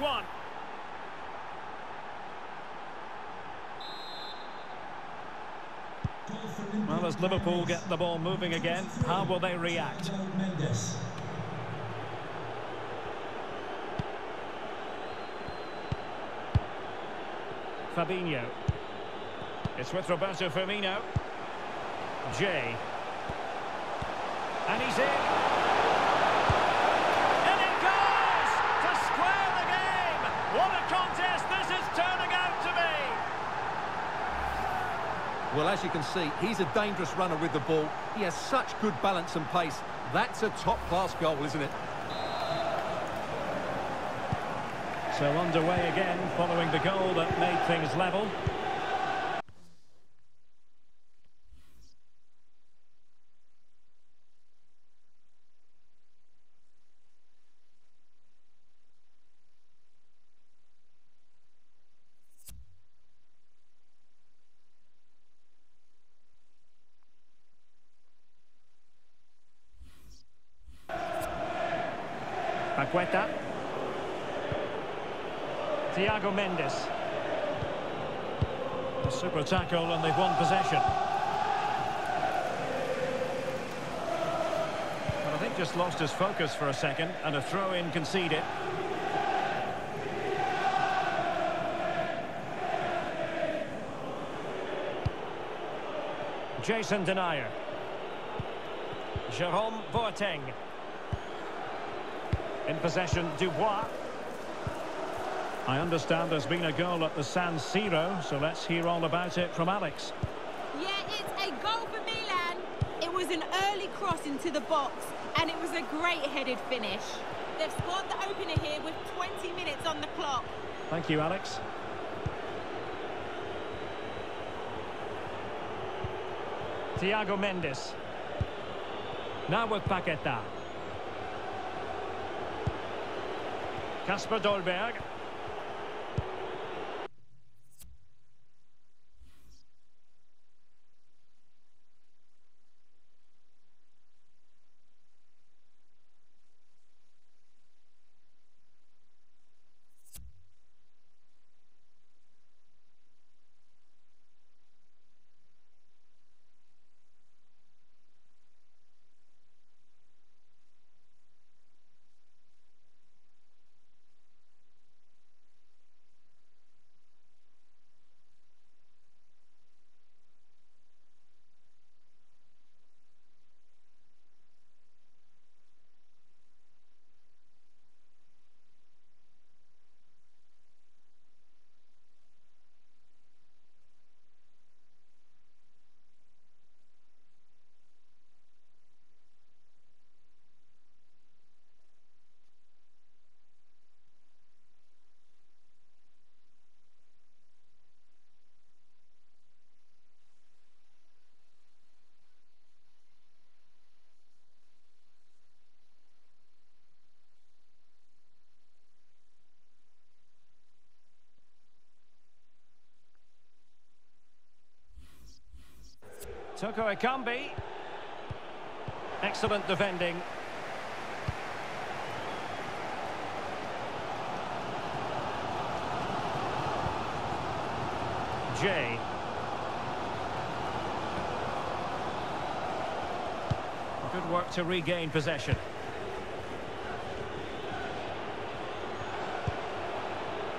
one. Well, as Liverpool get the ball moving again, how will they react? Fabinho. It's with Roberto Firmino. Jay. And he's in. And it goes to square the game. What a contest this is turning out to be. Well, as you can see, he's a dangerous runner with the ball. He has such good balance and pace. That's a top-class goal, isn't it? So underway again following the goal that made things level. Paqueta. Thiago Mendes. A super tackle and they've won possession. But I think just lost his focus for a second and a throw-in conceded. Jason Denayer. Jerome Boateng. In possession, Dubois. I understand there's been a goal at the San Siro, so let's hear all about it from Alex. Yeah, it's a goal for Milan. It was an early cross into the box, and it was a great headed finish. They've scored the opener here with 20 minutes on the clock. Thank you, Alex. Thiago Mendes. Now with Paqueta. Kasper Dolberg. Toko Ekambi. Excellent defending. Jay. Good work to regain possession.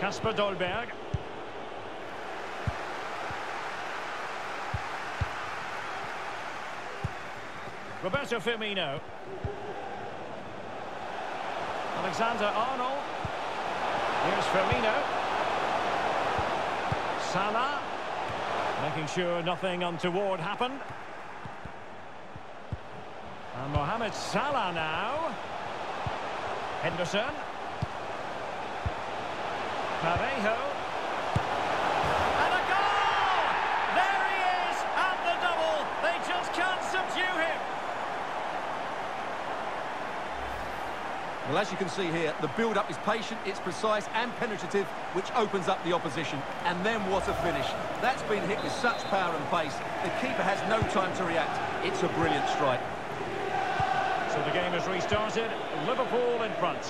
Kasper Dolberg. Roberto Firmino. Alexander Arnold. Here's Firmino. Salah. Making sure nothing untoward happened. And Mohamed Salah now. Henderson. Parejo. Well, as you can see here, the build-up is patient, it's precise and penetrative, which opens up the opposition. And then what a finish. That's been hit with such power and pace. The keeper has no time to react. It's a brilliant strike. So the game has restarted. Liverpool in front.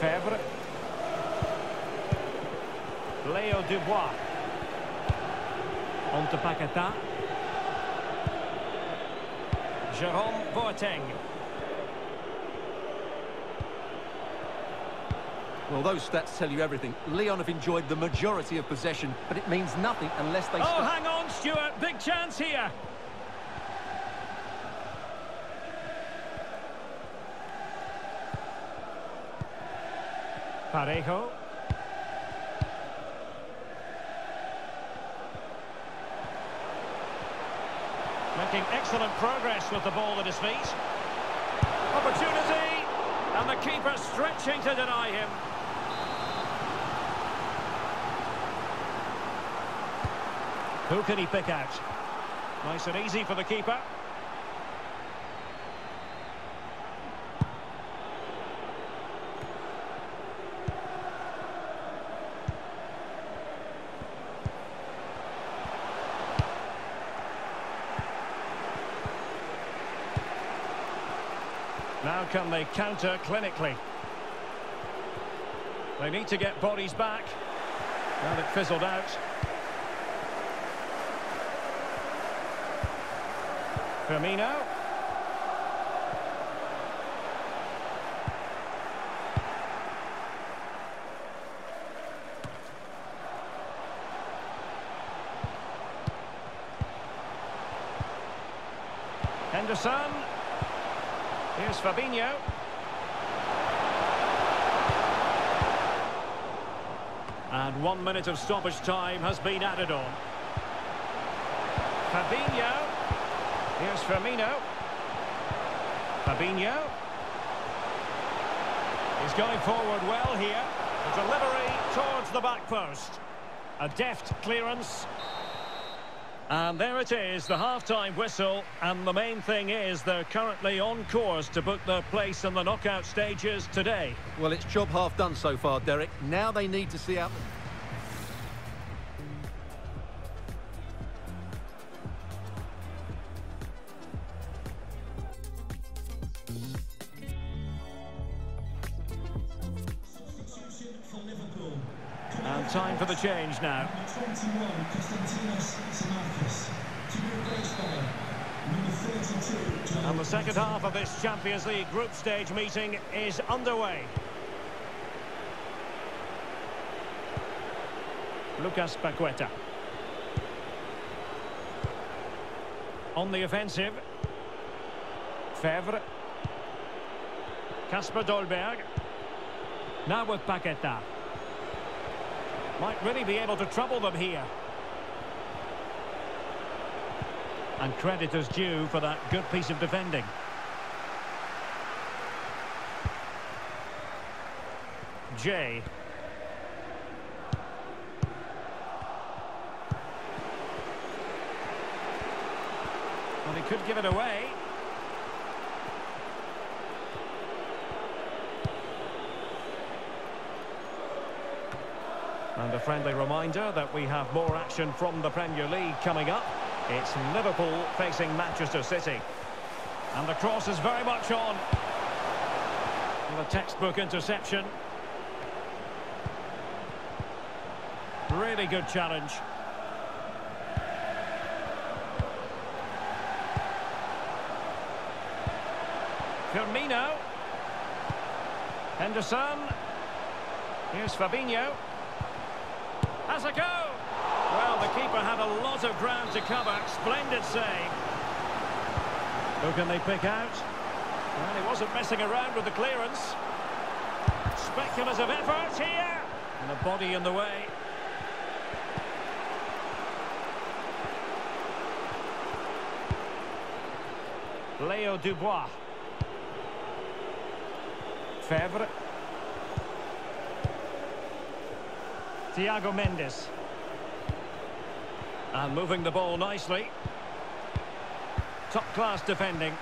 Fevre. Leo Dubois. On to. Jerome Boateng. Well, those stats tell you everything. Lyon have enjoyed the majority of possession, but it means nothing unless they... Oh, stop- hang on, Stuart. Big chance here. Parejo. Making excellent progress with the ball at his feet. Opportunity! And the keeper stretching to deny him. Who can he pick out? Nice and easy for the keeper. Can they counter clinically? They need to get bodies back. Now it fizzled out. Firmino. Henderson. Here's Fabinho. And one minute of stoppage time has been added on. Fabinho. Here's Firmino. Fabinho. He's going forward well here. The delivery towards the back post. A deft clearance. And there it is, the half-time whistle. And the main thing is they're currently on course to book their place in the knockout stages today. Well, it's job half done so far, Derek. Now they need to see out... time for the change now. 21, Konstantinos Tsimikas. To be replaced by number 32, John And the second half of this Champions League group stage meeting is underway. Lucas Paqueta. On the offensive. Fevre. Kasper Dolberg. Now with Paqueta. Might really be able to trouble them here. And credit is due for that good piece of defending. Jay. Well, he could give it away. And a friendly reminder that we have more action from the Premier League coming up. It's Liverpool facing Manchester City. And the cross is very much on. A textbook interception. Really good challenge. Firmino. Henderson. Here's Fabinho. Has a go. Well, the keeper had a lot of ground to cover. Splendid save. Who can they pick out? Well, he wasn't messing around with the clearance. Speculative effort here. And a body in the way. Leo Dubois. Fevre. Thiago Mendes. And moving the ball nicely. Top-class defending.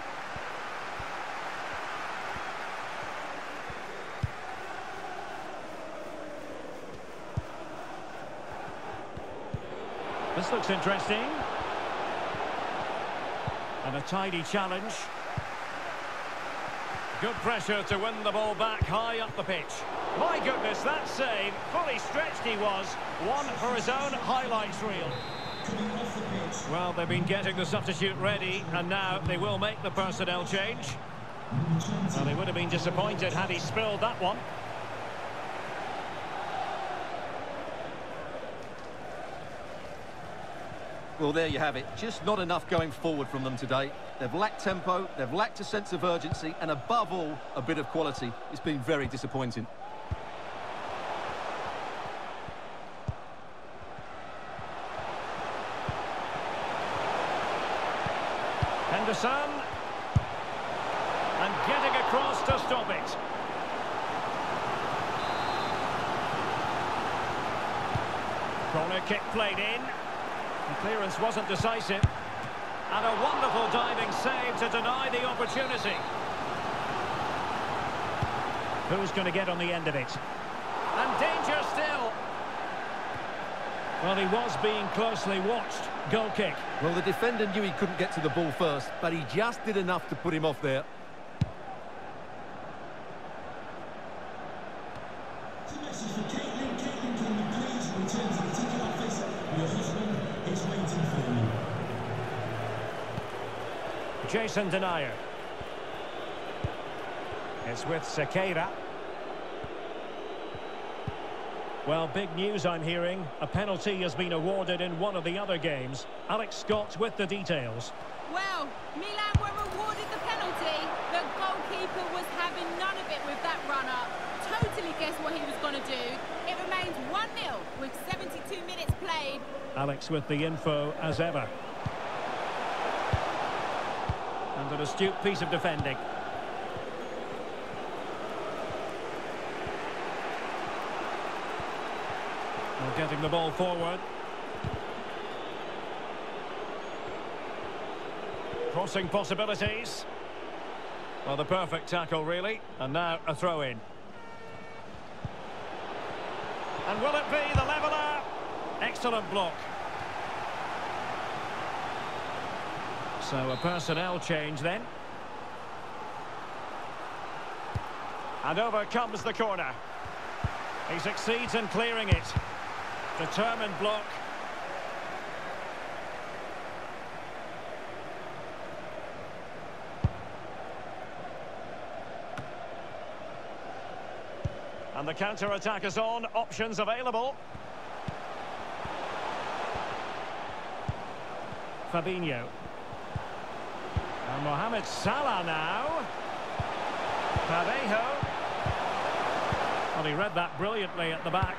This looks interesting. And a tidy challenge. Good pressure to win the ball back high up the pitch. My goodness, that save, fully stretched he was. One for his own highlights reel. Coming off the pitch, Well, they've been getting the substitute ready, and now they will make the personnel change. number 20. Well, he would have been disappointed had he spilled that one. Well, there you have it. Just not enough going forward from them today. They've lacked tempo, they've lacked a sense of urgency, and above all, a bit of quality. It's been very disappointing. Henderson. And getting across to stop it. Corner kick played in. The clearance wasn't decisive. And a wonderful diving save to deny the opportunity. Who's going to get on the end of it? And danger still. Well, he was being closely watched. Goal kick. Well, the defender knew he couldn't get to the ball first, but he just did enough to put him off there. It's a message for Caitlin. Caitlin, can you please return to the ticket office? Your husband is waiting for you. Jason Denayer. It's with Sequeira. Well, big news I'm hearing. A penalty has been awarded in one of the other games. Alex Scott with the details. Well, Milan were awarded the penalty. The goalkeeper was having none of it with that run-up. Totally guessed what he was going to do. It remains 1-0 with 72 minutes played. Alex with the info as ever. And an astute piece of defending. Getting the ball forward. Crossing possibilities. Well, the perfect tackle, really. And now a throw-in. And will it be the leveller? Excellent block. So a personnel change then. And over comes the corner. He succeeds in clearing it. Determined block. And the counter-attack is on. Options available. Fabinho. And Mohamed Salah now. Parejo. Well, he read that brilliantly at the back.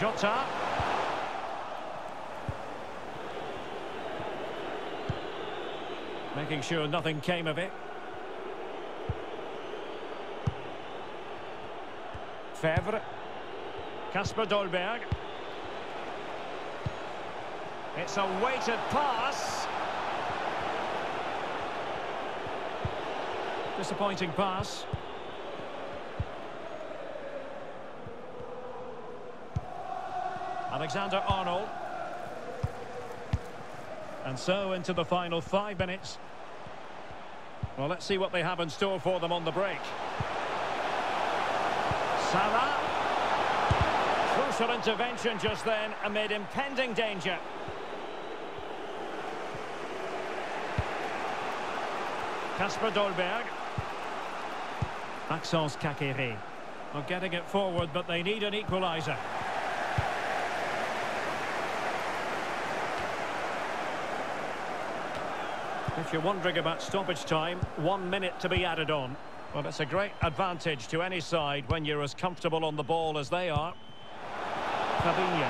Jota. Making sure nothing came of it. Fevre. Kasper Dolberg. It's a weighted pass. Disappointing pass. Alexander Arnold. And so into the final five minutes. Well, let's see what they have in store for them on the break. Salah. Crucial intervention just then amid impending danger. Kasper Dolberg. Maxence Caqueret. Well, getting it forward, but they need an equaliser. If you're wondering about stoppage time, one minute to be added on. Well, it's a great advantage to any side when you're as comfortable on the ball as they are. Fabinho.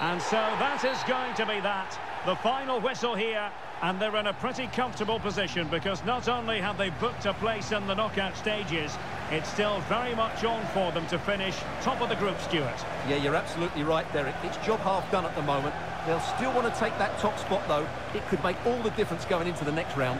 And so that is going to be that. The final whistle here. And they're in a pretty comfortable position because not only have they booked a place in the knockout stages, it's still very much on for them to finish top of the group, Stuart. Yeah, you're absolutely right, Derek. It's job half done at the moment. They'll still want to take that top spot, though. It could make all the difference going into the next round.